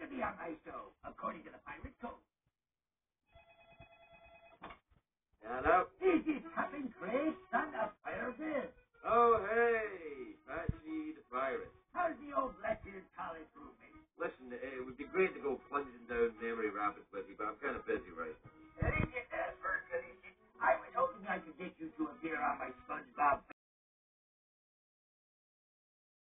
to be on my show, according to the pirate code. Hello? Is it Captain Chris son of Pirate Oh, hey, Patchy the Pirate. How's the old blessed college roommate? Listen, eh, it would be great to go plunging down memory rapids with you, but I'm kind of busy right now. There is it, Bert. I was hoping I could get you to appear on my SpongeBob